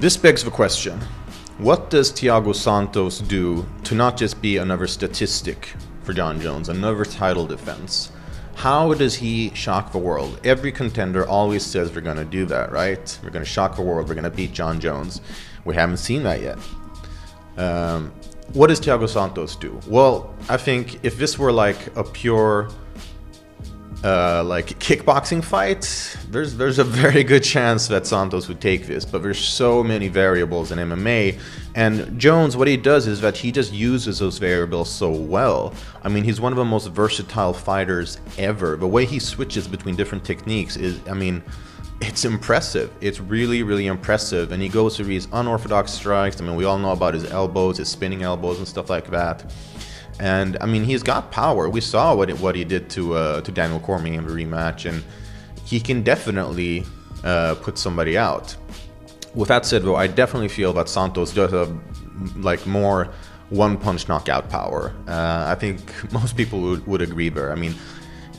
This begs the question what does Thiago Santos do to not just be another statistic for Jon Jones, another title defense? How does he shock the world? Every contender always says we're going to do that, right? We're going to shock the world, we're going to beat Jon Jones. We haven't seen that yet. Um, what does Thiago Santos do? Well, I think if this were like a pure uh, like kickboxing fight, there's there's a very good chance that Santos would take this, but there's so many variables in MMA, and Jones, what he does is that he just uses those variables so well. I mean, he's one of the most versatile fighters ever. The way he switches between different techniques is, I mean, it's impressive. It's really, really impressive. And he goes through these unorthodox strikes. I mean, we all know about his elbows, his spinning elbows, and stuff like that. And I mean, he's got power. We saw what it, what he did to uh, to Daniel Cormier in the rematch, and he can definitely uh, put somebody out. With that said, though, I definitely feel that Santos does have like more one-punch knockout power. Uh, I think most people would, would agree there. I mean,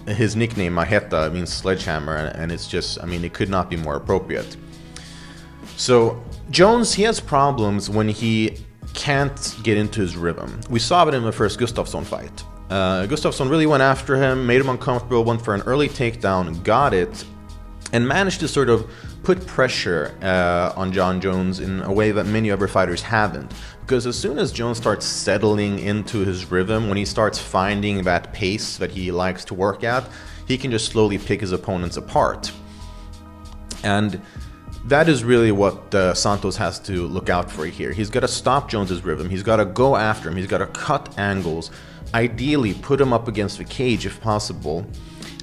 his nickname Marreta means sledgehammer, and it's just, I mean, it could not be more appropriate. So Jones, he has problems when he can't get into his rhythm. We saw it in the first Gustafsson fight. Uh, Gustafsson really went after him, made him uncomfortable, went for an early takedown, got it, and managed to sort of put pressure uh, on Jon Jones in a way that many other fighters haven't. Because as soon as Jones starts settling into his rhythm, when he starts finding that pace that he likes to work at, he can just slowly pick his opponents apart. And that is really what uh, Santos has to look out for here. He's got to stop Jones's rhythm. He's got to go after him. He's got to cut angles. Ideally, put him up against the cage if possible.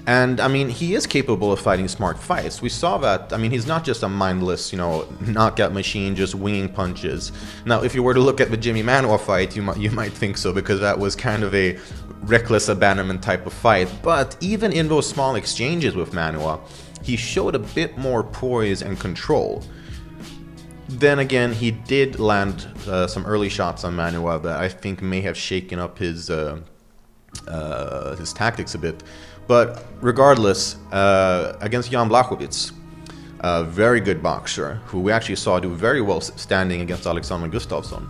And I mean, he is capable of fighting smart fights. We saw that. I mean, he's not just a mindless, you know, knockout machine just winging punches. Now, if you were to look at the Jimmy Manuwa fight, you might you might think so because that was kind of a reckless abandonment type of fight. But even in those small exchanges with Manuwa, he showed a bit more poise and control. Then again, he did land uh, some early shots on Manuwa that I think may have shaken up his uh, uh, his tactics a bit. But regardless, uh, against Jan Blachowicz, a very good boxer who we actually saw do very well standing against Alexander Gustafsson.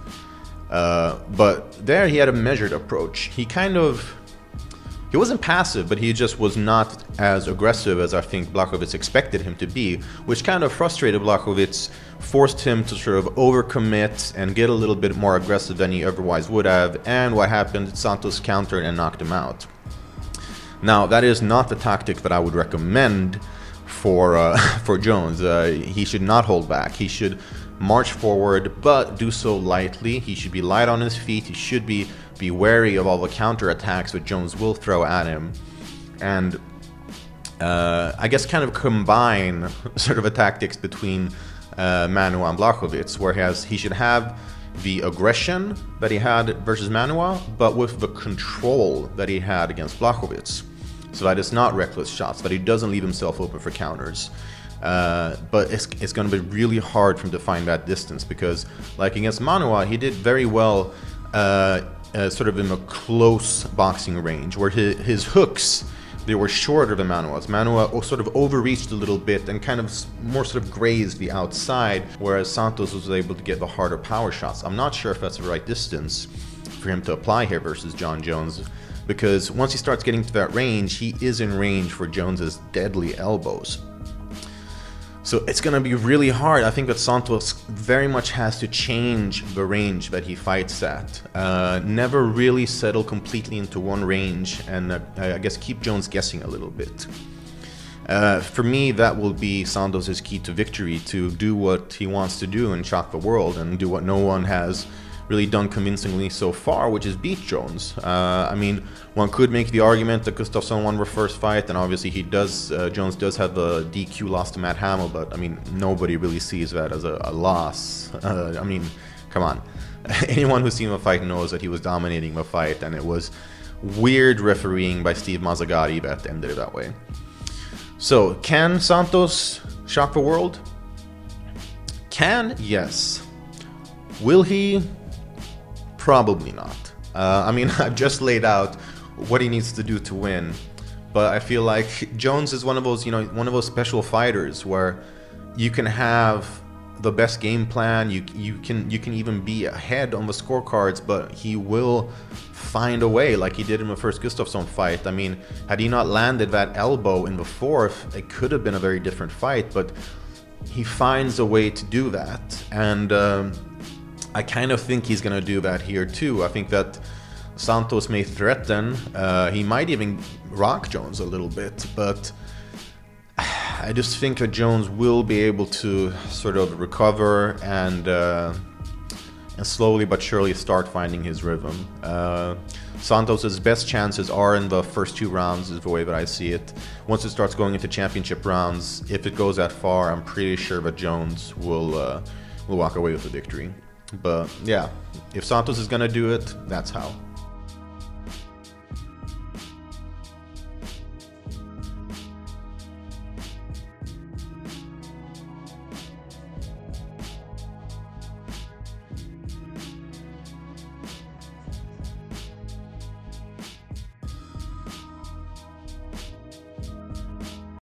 Uh, but there he had a measured approach. He kind of he wasn't passive, but he just was not as aggressive as I think Blachowicz expected him to be, which kind of frustrated Blachowicz, forced him to sort of overcommit and get a little bit more aggressive than he otherwise would have, and what happened, Santos countered and knocked him out. Now, that is not the tactic that I would recommend for, uh, for Jones. Uh, he should not hold back. He should march forward, but do so lightly. He should be light on his feet. He should be be wary of all the counterattacks that Jones will throw at him, and uh, I guess kind of combine sort of a tactics between uh, and Blachowicz, where he has he should have the aggression that he had versus Manuwa, but with the control that he had against Blachowicz. So that it's not reckless shots, that he doesn't leave himself open for counters. Uh, but it's, it's going to be really hard for him to find that distance because, like against Manuwa, he did very well uh, uh, sort of in a close boxing range, where his, his hooks they were shorter than Manuwa's. Manuwa sort of overreached a little bit and kind of more sort of grazed the outside, whereas Santos was able to get the harder power shots. I'm not sure if that's the right distance for him to apply here versus Jon Jones, because once he starts getting to that range, he is in range for Jones's deadly elbows. So it's going to be really hard. I think that Santos very much has to change the range that he fights at. Uh, never really settle completely into one range and uh, I guess keep Jones guessing a little bit. Uh, for me, that will be Santos' key to victory to do what he wants to do and shock the world and do what no one has really done convincingly so far, which is beat Jones. Uh, I mean, one could make the argument that Gustafsson won the first fight, and obviously he does. Uh, Jones does have a DQ loss to Matt Hamill, but I mean, nobody really sees that as a, a loss. Uh, I mean, come on. Anyone who's seen the fight knows that he was dominating the fight, and it was weird refereeing by Steve Mazzagatti that ended it that way. So, can Santos shock the world? Can, yes. Will he? Probably not. Uh, I mean, I've just laid out what he needs to do to win, but I feel like Jones is one of those, you know, one of those special fighters where you can have the best game plan. You you can you can even be ahead on the scorecards, but he will find a way, like he did in the first Gustafsson fight. I mean, had he not landed that elbow in the fourth, it could have been a very different fight. But he finds a way to do that, and um, I kind of think he's gonna do that here too. I think that. Santos may threaten. Uh, he might even rock Jones a little bit, but I just think that Jones will be able to sort of recover and uh, and slowly but surely start finding his rhythm. Uh, Santos's best chances are in the first two rounds, is the way that I see it. Once it starts going into championship rounds, if it goes that far, I'm pretty sure that Jones will uh, will walk away with the victory. But yeah, if Santos is gonna do it, that's how.